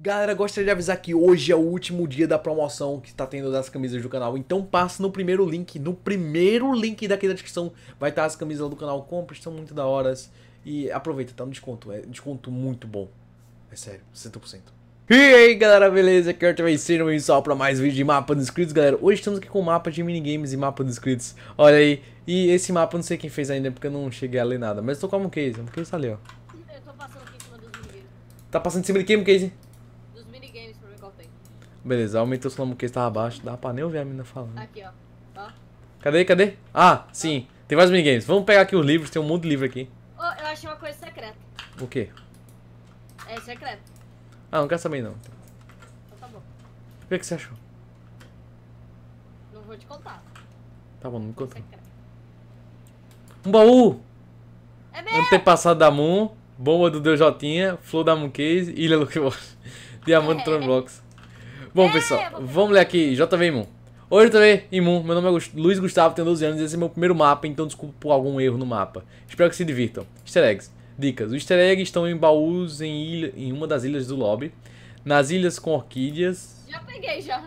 Galera, gostaria de avisar que hoje é o último dia da promoção que está tendo das camisas do canal. Então passa no primeiro link, no primeiro link daqui da descrição vai estar as camisas do canal. Compre, estão muito da horas. E aproveita, tá no desconto. É desconto muito bom. É sério, 60%. E aí galera, beleza? Aqui é o Arthur sejam bem só para mais vídeo de mapa dos inscritos, galera. Hoje estamos aqui com mapa de minigames e mapa dos inscritos. Olha aí, e esse mapa eu não sei quem fez ainda porque eu não cheguei a ler nada. Mas eu tô com a Mukase, a Mukase tá ali, ó. Eu tô passando aqui em cima dos minigames. Tá passando em cima de quem? Beleza, aumentou o Mukase, tava abaixo. Dá pra nem ouvir a menina falando. Aqui, ó. Ó. Cadê, cadê? Ah, sim, tem vários minigames. Vamos pegar aqui os livros, tem um monte de livro aqui. Ô, eu achei uma coisa secreta. O quê? É secreto. Ah, não quero saber não. Então tá bom. O que, que você achou? Não vou te contar. Tá bom, não me É conta. secreto. Um baú! É mesmo? Antepassado da Moon, bomba do Deus Jotinha, flor da Mooncase, ilha Luckbox, diamante Tron Blocks. Bom, É, pessoal, vamos ler aqui, JV Moon. Oi, JV Moon, meu nome é Luiz Gustavo, tenho 12 anos e esse é meu primeiro mapa, então desculpa por algum erro no mapa. Espero que se divirtam. Easter eggs. Dicas. Os easter eggs estão em baús em, ilha, em uma das ilhas do lobby. Nas ilhas com orquídeas. Já peguei, já.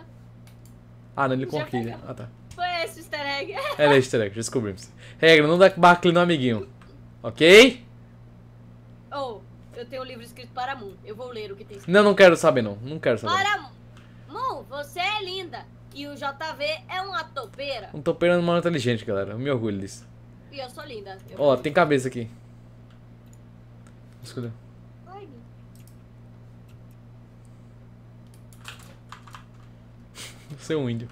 Ah, na ilha com Já orquídea. pegou. Ah, tá. Foi esse o easter egg. Era easter egg, descobrimos. Regra, não dá barclay no amiguinho. Ok? Oh, eu tenho um livro escrito para Moon. Eu vou ler o que tem escrito. Não, não quero saber não. Não quero saber. Para Moon. Você é linda. E o JV é uma topeira. Um topeiro animal inteligente, galera. Eu me orgulho disso. E eu sou linda. Eu Ó, tem cabeça aqui. Escolheu. Ai, Você é um índio.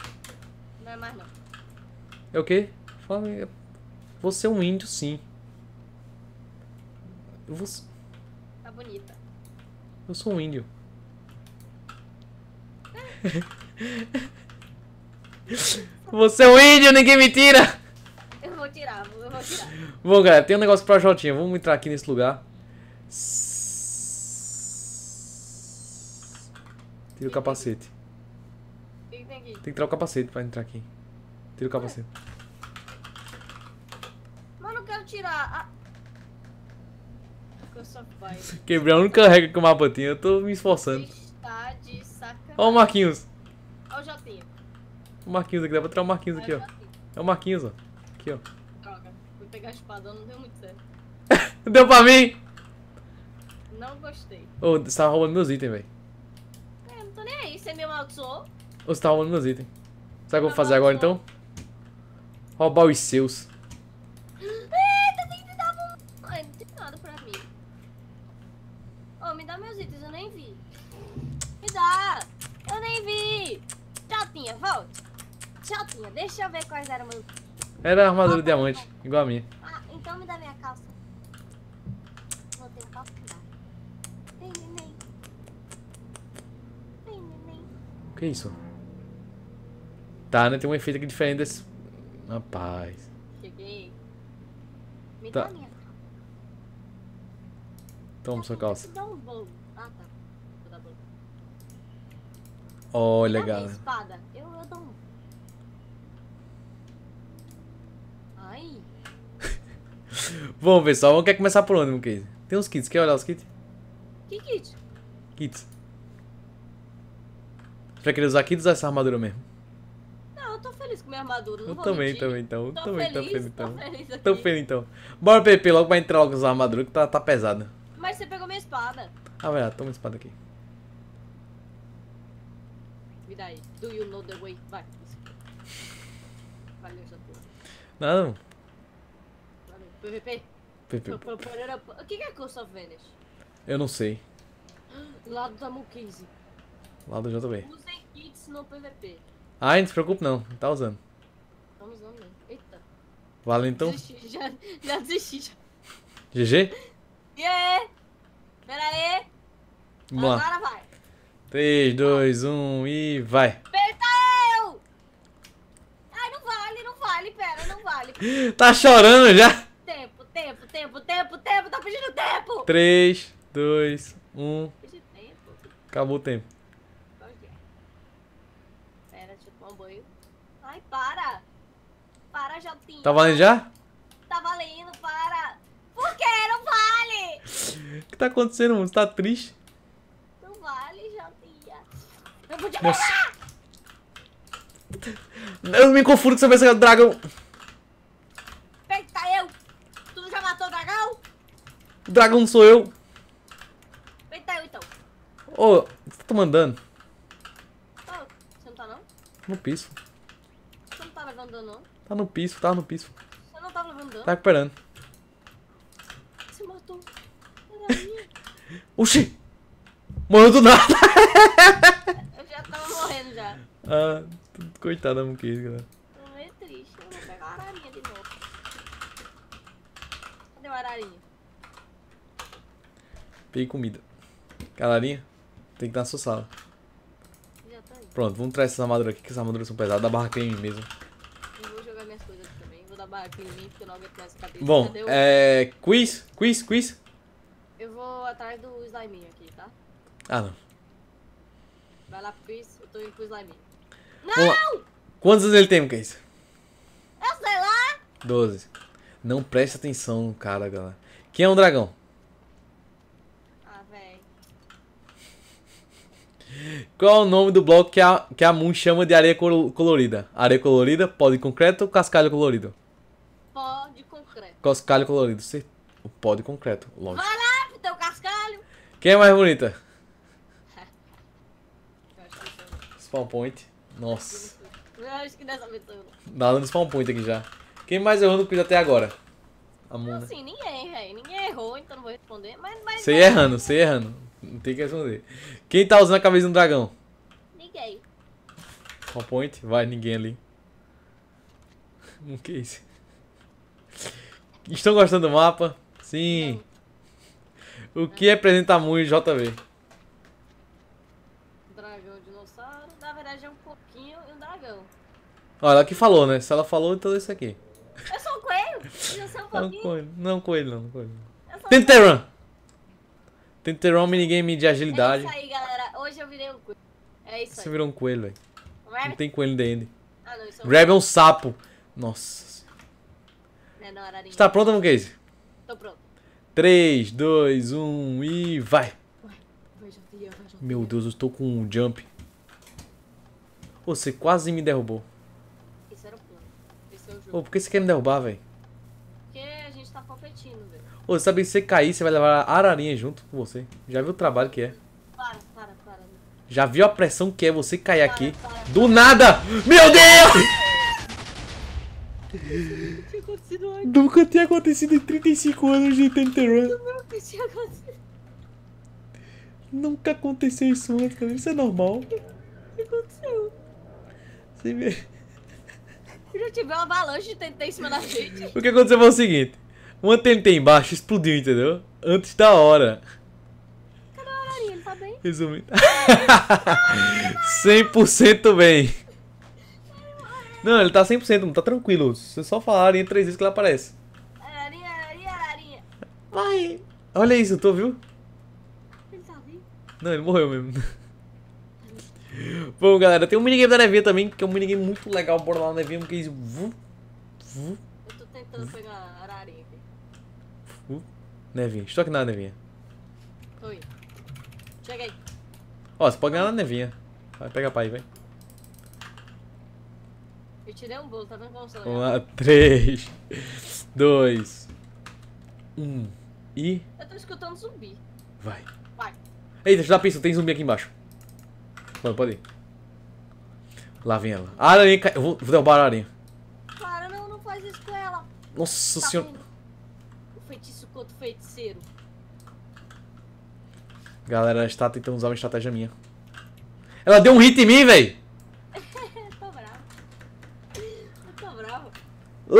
Não é mais não. É o quê? Fala. Você é um índio, sim. Eu, vou... Tá bonita. eu sou um índio. Você é um índio, ninguém me tira! Eu vou tirar, eu vou tirar. Bom, galera, tem um negócio pra Jotinha. Vamos entrar aqui nesse lugar. Tira o capacete. O que que tem aqui? Tem que tirar o capacete pra entrar aqui. Tira o capacete. Mas não quero tirar. Ah. A única regra que o mapa tinha. Eu tô me esforçando. Ó o Marquinhos. Ó o Jotinha. O Marquinhos aqui. Dá pra tirar o Marquinhos aqui, ó. É o Marquinhos, ó. Aqui, ó. Droga. Fui pegar a espada, não deu muito certo. Deu pra mim! Não gostei. Ô, você tá roubando meus itens, velho. É, não tô nem aí. Você me amaldiçoou? Ô, você tá roubando meus itens. Sabe o que eu vou fazer agora, então? Roubar os seus. Eita, tem que dar um. Ai, não tem nada pra mim. Ô, me dá meus itens, eu nem vi. Me dá! Eu nem vi! Jotinha, volte. Deixa eu ver quais eram meus. Era armadura de diamante, igual a minha. Ah, então me dá minha calça. Vou ter calça. Vem, neném. Vem, neném. O que é isso? Tá, né? Tem um efeito aqui diferente desse. Rapaz. Cheguei. Me Tá. dá minha calça. Toma sua calça. Me dá um bolo. Ah, tá. Vou dar bolo. Olha, minha galera. espada. Eu, eu dou um. Ai. Bom, pessoal, vamos quer começar por onde? Tem uns kits. Quer olhar os kits? Que kit? Kits. Você vai querer usar kits ou essa armadura mesmo? Não, eu tô feliz com minha armadura. Não Eu vou também, mentir. também, então. Tô também, tô feliz, feliz, então. Tô feliz aqui. Tô feliz, então. Bora, PP, logo pra entrar logo com as armaduras que tá, tá pesada. Mas você pegou minha espada. Ah, vai lá, toma a espada aqui. Dá aí. Do you know the way? Vai. Valeu, já tô. Nada, não. Valeu. PVP. O que é Curse of Venice? Eu não sei. Lado da Mukase. Lá do JB. Usem kits no PVP. Ah, não se preocupe não. Tá usando. Vamos, vamos. Eita. Vale então. Desisti, já, já desisti. Já. GG? Yeah! Pera aí. Vamos lá. Agora vai. 3, 2, 1 e vai. Perdeu! Ai, não vale, não vale, pera, não vale. Tá chorando já? Tempo, tempo, tempo, tempo, tempo, tá pedindo tempo! 3, 2, 1. Pedi tempo. Acabou o tempo. Pera, deixa eu tomar um banho. Ai, para! Para, Jotinha. Tá valendo já? Tá valendo, para! Por que? Não vale! O que tá acontecendo, mano? Você tá triste? Eu vou te Nossa. Eu me confundo com você que é o dragão. Eita, eu! Tu não já matou o dragão? O dragão sou eu. Eita, eu então. Ô, você tá tomando dano? Ô, você não tá não? No piso. Você não tá levando dano não? Tá no piso, tá no piso. Você não tá levando dano? Tá recuperando. Você matou. Peraí. Oxi! Morreu do nada. Eu já tava morrendo já. ah, coitada da Monkey, galera. Tô meio triste. Eu vou pegar a ararinha de novo. Cadê o ararinha? Peguei comida. Galerinha, tem que estar na sua sala. Já tá aí. Pronto, vamos trazer essas armaduras aqui, que essas armaduras são pesadas. Dá barra aqui em mim mesmo. Eu vou jogar minhas coisas aqui também. Vou dar barra aqui em mim porque eu não aguento mais cabeça. Bom, Cadê o- é. Quiz? Quiz? Quiz? Eu vou atrás do sliminho aqui, tá? Ah, não. Vai lá pro quiz, eu tô indo pro lá. Não! Quantos anos ele tem, Case? Eu sei lá! 12. Não preste atenção no cara, galera. Quem é um dragão? Ah, véi. Qual é o nome do bloco que a, que a Moon chama de areia colo- colorida? Areia colorida, pó de concreto ou cascalho colorido? Pó de concreto. Cascalho colorido. Cer- O pó de concreto, lógico. Vai lá pro teu cascalho! Quem é mais bonita? Eu acho que isso Spawn point. Nossa. eu acho que dessa vez eu não. Dá dando spawn point aqui já. Quem mais errou no quiz até agora? A Moon, né? Assim, ninguém, velho. Ninguém errou, então não vou responder. Mas, mas Você ia errando, você ia errando. Não tem que responder. Quem tá usando a cabeça de um dragão? ninguém. Spawn point? Vai, ninguém ali. Um case. Estão gostando do mapa? Sim. O que representa e JV? Dragão, dinossauro. Na verdade é um dragão. Olha, ela que falou, né? Se ela falou, então é isso aqui. Eu sou um coelho! Eu sou um É um pouquinho. coelho. Não, coelho não, coelho. Sou um Tenteran! Tenteran é um minigame de É agilidade. isso aí, galera. Hoje eu virei um coelho. É isso Você aí. virou um coelho, velho. Não tem coelho dentro. Ah, não, isso é um Grab é um sapo. Nossa. Não, ararinha. Está pronta, Monquês? Tô pronto. 3, 2, 1 e vai. Meu Deus, eu estou com um jump. Você quase me derrubou. Esse era o plano. Esse é o jogo. Ô, por que você quer me derrubar, velho? Porque a gente tá competindo, velho. Ô, você sabe que se você cair, você vai levar a ararinha junto com você. Já viu o trabalho que é? Para, para, para. Já viu a pressão que é você cair aqui? Para, para. Do nada! Meu Deus! Nunca tinha acontecido em 35 anos de Tenterun. Tinha acontecido? Nunca aconteceu isso antes, cara. Isso é normal. O que aconteceu? Você vê. Já tive uma avalanche de TNT em cima da gente. O que aconteceu foi o seguinte: uma TNT embaixo explodiu, entendeu? Antes da hora. Cadê o ararinha? Ele tá bem? Resumindo. 100% bem. Não, ele tá 100%, não tá tranquilo. Se você só falar em três vezes que ele aparece. Ararinha, ararinha, ararinha. Vai. Olha isso, tu viu? Ele tá vivo? Não, ele morreu mesmo. Bom, galera, tem um minigame da Nevinha também, que é um minigame muito legal. Bora lá na Nevinha, porque isso. vu, vu, Eu tô tentando pegar a ararinha aqui. vu. Nevinha, estou aqui na Nevinha. Indo. Cheguei. Ó, você pode ganhar na Nevinha. Vai pegar pai, vai. Eu tirei um bolo, tá vendo como você Vamos lá, 3, 2, 1 e. Eu tô escutando zumbi. Vai. Vai. Eita, deixa eu dar pista, tem zumbi aqui embaixo. Mano, pode ir. Lá vem ela. A aranha cai. Eu vou, vou derrubar a aranha. Para, não, não faz isso com ela. Nossa Tá senhora. vendo? O feitiço contra o feiticeiro. Galera, está tentando usar uma estratégia minha. Ela deu um hit em mim, velho. Eu tô bravo. Eu tô bravo.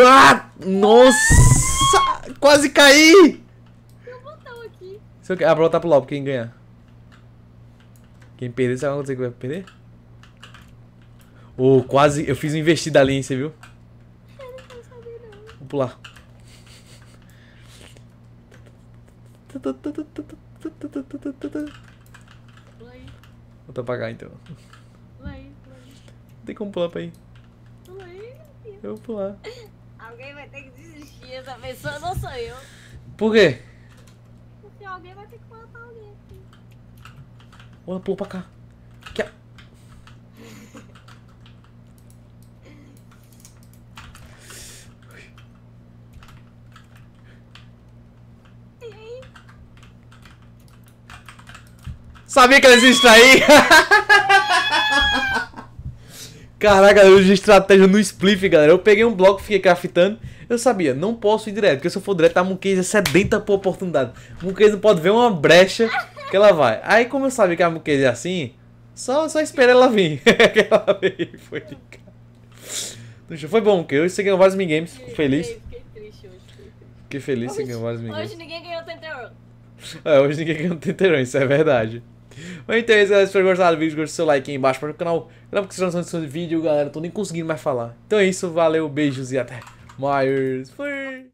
Ah, nossa! Quase caí! Tem um botão aqui. Se eu ah, pra voltar pro LOL, quem ganhar. Quem perder, sabe o que vai perder? Oh, quase. Eu fiz um investido ali, hein, você viu? Eu não saber, não. Vou pular. Pula aí, Vou te apagar então. pula aí, pula aí. Não tem como pular pra ir. Pula aí, filho. Eu vou pular. Alguém vai ter que desistir. Essa pessoa não sou eu. Por quê? Porque alguém vai ter que matar alguém aqui. Ela pulou pra cá. Que a- Sabia que ela ia extrair? Caraca, eu de estratégia no spliff, galera. Eu peguei um bloco, fiquei craftando. Eu sabia, não posso ir direto, porque se eu for direto, a Mooncase é sedenta por oportunidade. A Mooncase não pode ver uma brecha que ela vai. Aí, como eu sabia que a Mooncase é assim, só, só esperei ela vir. que ela veio foi de cara. Deixa, Foi bom, que hoje você ganhou vários minigames. Fico feliz. Fiquei, triste hoje. Fiquei feliz, você ganhou vários minigames. Hoje ninguém ganhou 31. É, hoje ninguém ganhou tenterão, isso é verdade. Mas então é isso, galera. For gostar do vídeo, deixa seu like aí embaixo para o canal. Lembra que vocês não estão de vídeo, galera. Tô nem conseguindo mais falar. Então é isso, valeu, beijos e até mais. Fui!